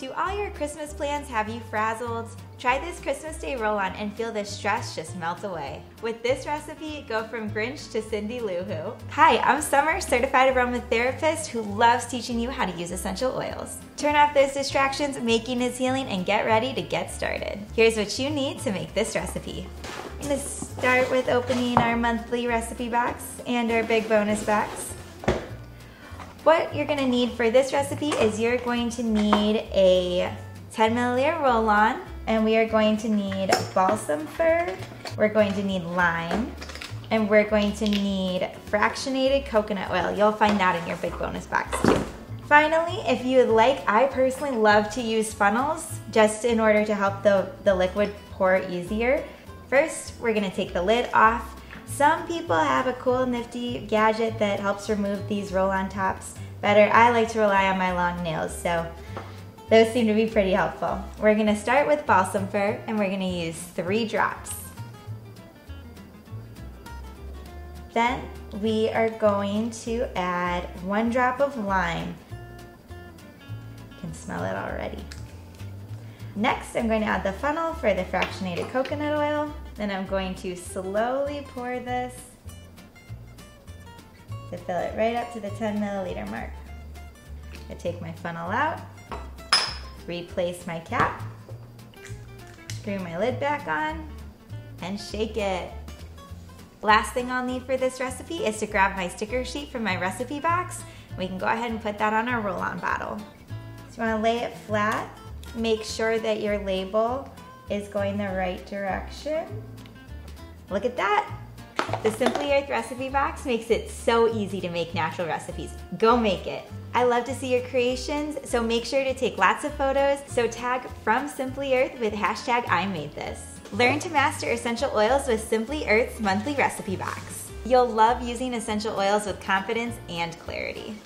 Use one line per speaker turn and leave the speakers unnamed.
Do all your Christmas plans have you frazzled? Try this Christmas Day roll on and feel the stress just melt away. With this recipe, go from Grinch to Cindy Lou Who. Hi, I'm Summer, certified aromatherapist who loves teaching you how to use essential oils. Turn off those distractions, making is healing, and get ready to get started. Here's what you need to make this recipe. I'm gonna start with opening our monthly recipe box and our big bonus box. What you're gonna need for this recipe is you're going to need a 10 milliliter roll-on, and we are going to need balsam fir, we're going to need lime, and we're going to need fractionated coconut oil. You'll find that in your big bonus box too. Finally, if you would like, I personally love to use funnels just in order to help the, the liquid pour easier. First, we're gonna take the lid off some people have a cool nifty gadget that helps remove these roll-on tops better. I like to rely on my long nails, so those seem to be pretty helpful. We're gonna start with balsam fir and we're gonna use three drops. Then we are going to add one drop of lime. You can smell it already. Next, I'm going to add the funnel for the fractionated coconut oil. Then I'm going to slowly pour this to fill it right up to the 10 milliliter mark. I take my funnel out, replace my cap, screw my lid back on, and shake it. Last thing I'll need for this recipe is to grab my sticker sheet from my recipe box. We can go ahead and put that on our roll-on bottle. So you wanna lay it flat Make sure that your label is going the right direction. Look at that. The Simply Earth recipe box makes it so easy to make natural recipes. Go make it. I love to see your creations, so make sure to take lots of photos. So tag from Simply Earth with hashtag I made this. Learn to master essential oils with Simply Earth's monthly recipe box. You'll love using essential oils with confidence and clarity.